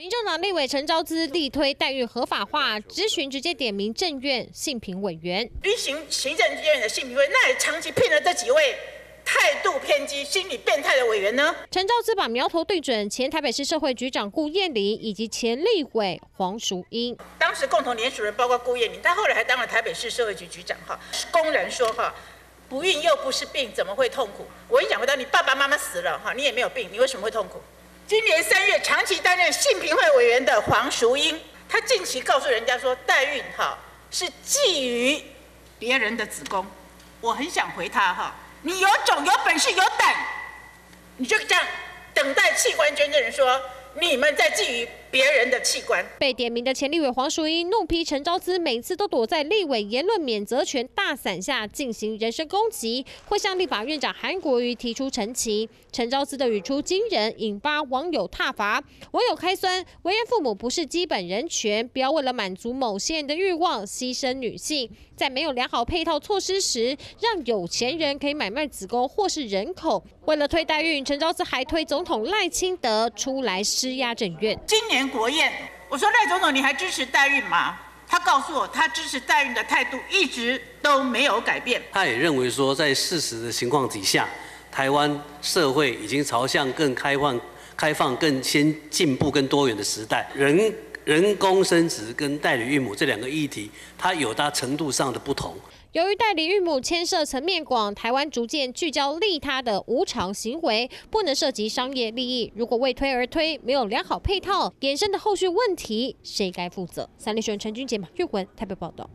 民众党立委陈昭姿力推代孕合法化，咨询直接点名政院性平委员。履行行政院的性平委，那也长期聘了这几位态度偏激、心理变态的委员呢？陈昭姿把苗头对准前台北市社会局长顾燕玲以及前立委黄淑英。当时共同联署人包括顾燕玲，他后来还当了台北市社会局局长，哈，公然说哈，不孕又不是病，怎么会痛苦？我跟你讲，回到你爸爸妈妈死了，哈，你也没有病，你为什么会痛苦？今年三月，长期担任性平会委员的黄淑英，她近期告诉人家说，代孕哈是觊觎别人的子宫。我很想回她哈，你有种、有本事、有胆，你就这样等待器官捐赠人说。你们在觊觎别人的器官。被点名的前立委黄淑英怒批陈昭姿每次都躲在立委言论免责权大伞下进行人身攻击，会向立法院长韩国瑜提出陈情。陈昭姿的语出惊人，引发网友挞伐。网友开酸：为人父母不是基本人权，不要为了满足某些人的欲望牺牲女性。在没有良好配套措施时，让有钱人可以买卖子宫或是人口。为了推代孕，陈昭姿还推总统赖清德出来施压政院。今年国宴，我说赖总统，你还支持代孕吗？他告诉我，他支持代孕的态度一直都没有改变。他也认为说，在事实的情况底下，台湾社会已经朝向更开放、开放、更先进步、更多元的时代。人。人工生殖跟代理孕母这两个议题，它有它程度上的不同。由于代理孕母牵涉层面广，台湾逐渐聚焦利他的无偿行为，不能涉及商业利益。如果为推而推，没有良好配套，衍生的后续问题，谁该负责？三立新闻陈君杰、马玉文台北报道。